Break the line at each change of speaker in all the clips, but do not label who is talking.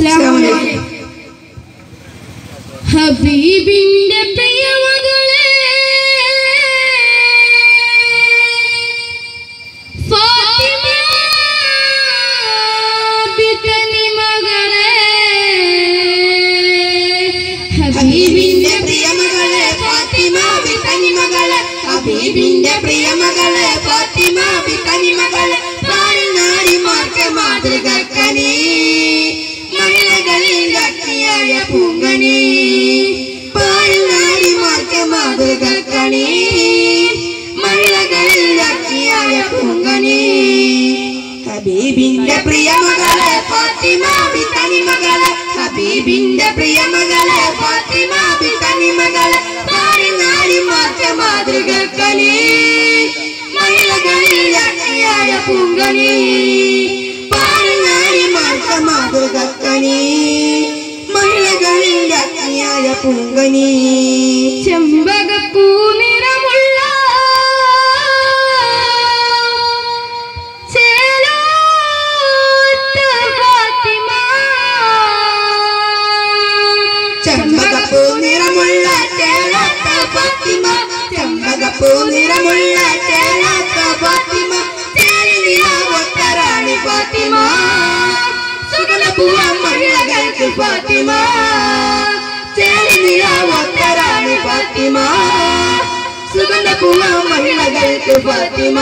അസ്സലാമലൈക്കും. ഹബീബിന്റെ പ്രിയമകളെ ഫാത്തിമ ബിത്തനി മകളെ
ഹബീബിന്റെ പ്രിയമകളെ ഫാത്തിമ ബിത്തനിമകളെ ഹബീബിന്റെ പ്രിയമകളെ ഫാത്തിമ ബിത്തനിമകളെ ലക്കിയായ പൂങ്കണി ഹബീബിന്റെ പ്രിയമകളെ ഫാത്തിമ തനിമകളെ ഹബീബിന്റെ പ്രിയമകളെ ഫാത്തിമ ബിത്തനിമകളെ പാരിനാരിമാർക്ക് മാതൃകക്കനി മഹിളകളിൽ ലക്കിയായ പൂങ്കണി പാരിനാരിമാർക്ക് മാതൃകക്കനി മഹിളകളിൽ ലക്കിയായ പൂങ്കണി
ചെമ്പകപ്പൂ
ചെമ്പകപ്പൂ നിറമുള്ള ചേലാത്ത ഫാത്തിമ. ചേലിനിലാവൊത്തറാണി ഫാത്തിമ. സുഗലപൂവ മഹിളകൾക്ക് ഫാത്തിമ. ചേലിനിലാവൊത്തറാണി ഫാത്തിമ. സുഗന്ധപൂവ മഹിളകൾക്ക് ഫാത്തിമ.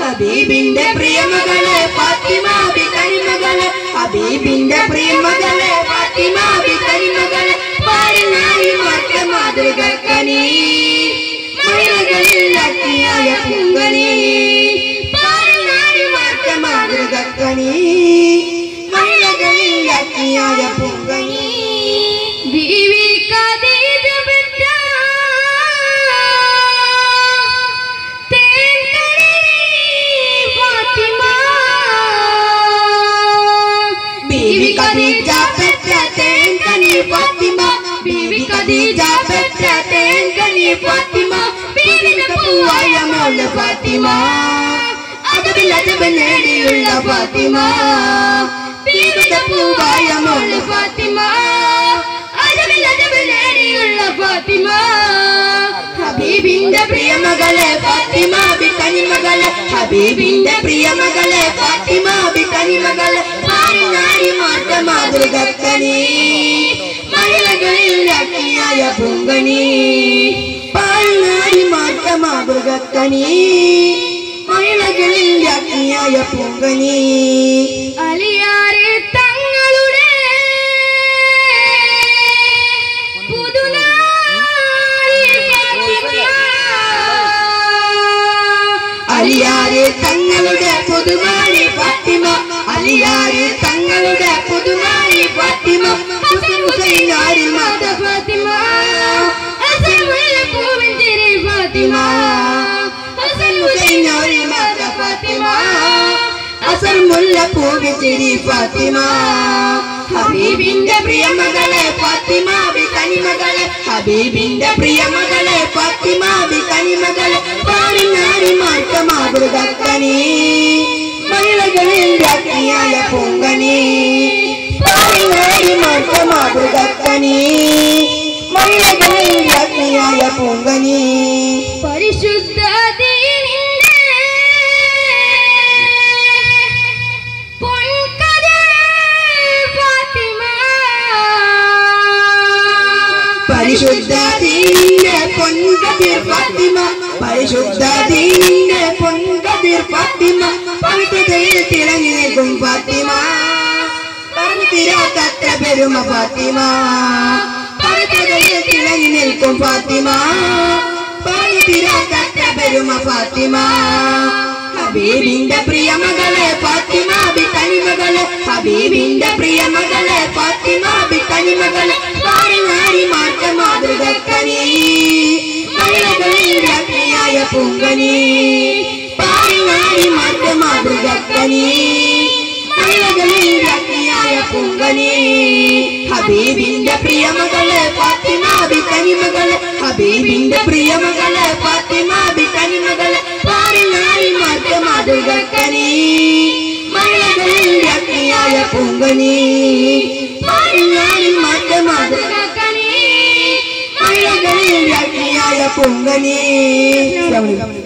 ഹബീബിന്റെ പ്രിയമകളെ ഫാത്തിമ ബികരിമകളെ ഹബീബിന്റെ പ്രിയമകളെ பொங்கணி மல்லது விளக்கியாய பொங்கணி பீவி கதீது விட்டா Khadija Petra Tenkani Fatima Bibi Khadija Petra
Tenkani Fatima Bibi Nabuwa ya
Mola Fatima Adabila Jabale Fathima. ബീവിന്റെ പൂവായ മോൾ ഫാത്തിമ. അജബ് നേടിയുള്ള ഫാത്തിമ. ഹബീബിന്റെ പ്രിയമകളെ ഫാത്തിമ ബിക്കനിമകളെ ഹബീബിന്റെ പ്രിയമകളെ ഫാത്തിമ ബിക്കനിമകളെ പാരിനാരി മാറ്റ മാതൃകക്കണി. മഹിളകളിൽ ലക്കിയായ പൂങ്കണി. പാരിനാരി മാറ്റ മാതൃകക്കനി മഹിളകളിൽ ലക്കിയായ പൂങ്കണി
അലിയാരെ തങ്ങളുടെ പുതുനാരി ഫാത്തിമ
അലിയാരെ തങ്ങളുടെ പുതുമാരി ഫാത്തിമ അലിയാരെ അസർ മുല്ലപ്പൂവി ചിരി ഫാത്തിമ. ഹബീബിന്റെ പ്രിയമകളെ ഫാത്തിമ ബി കനിമകളെ ഹബീബിന്റെ പ്രിയമകളെ ഫാത്തിമ ബി കനിമകളെ പാടിനാരി മാറ്റ മാതൃകക്കനി മഹിളകളിൽ രാജ്ഞിയായ പൊങ്കനി പാടിനാരി മാറ്റ മാതൃകക്കനി മഹിളകളിൽ രാജ്ഞിയായ പൊങ്കനി
പരിശുദ്ധ ദീനിന്റെ
പരിശുദ്ധ ദീനിന്റെ പൊൻകതിർ ഫാത്തിമ. പരിശുദ്ധ ദീനിന്റെ പൊൻകതിർ ഫാത്തിമ. പവിത്രതയിൽ തിളങ്ങി നിൽക്കും ഫാത്തിമ. പറഞ്ഞു തീരാത്തത്ര പെരുമ ഫാത്തിമ. പവിത്രതയിൽ തിളങ്ങി നിൽക്കും ഫാത്തിമ. പറഞ്ഞു തീരാത്തത്ര പെരുമ ഫാത്തിമ. ഹബീബിന്റെ പ്രിയമകളെ ഫാത്തിമ ബി തനിമകളെ ഹബീബിന്റെ പ്രിയമകളെ ഫാത്തിമ ബി കനിമകളെ പൂങ്കനി. പാടി നാടി മാറ്റ മാതൃകത്തനി കള്ളകളിൽ രാജ്ഞിയായ പൂങ്കനി. ഹബീബിന്റെ പ്രിയമകളെ പാത്തിമാബി തനിമകളെ ഹബീബിന്റെ പ്രിയമകളെ പാത്തിമാബി തനിമകളെ പാടി നാടി മാറ്റ മാതൃകത്തനി മഴകളിൽ രാജ്ഞിയായ പൂങ്കനി. പാടി നാടി മാറ്റ മാതൃകത്തനി മഴകളിൽ രാജ്ഞിയായ പൊങ്കനി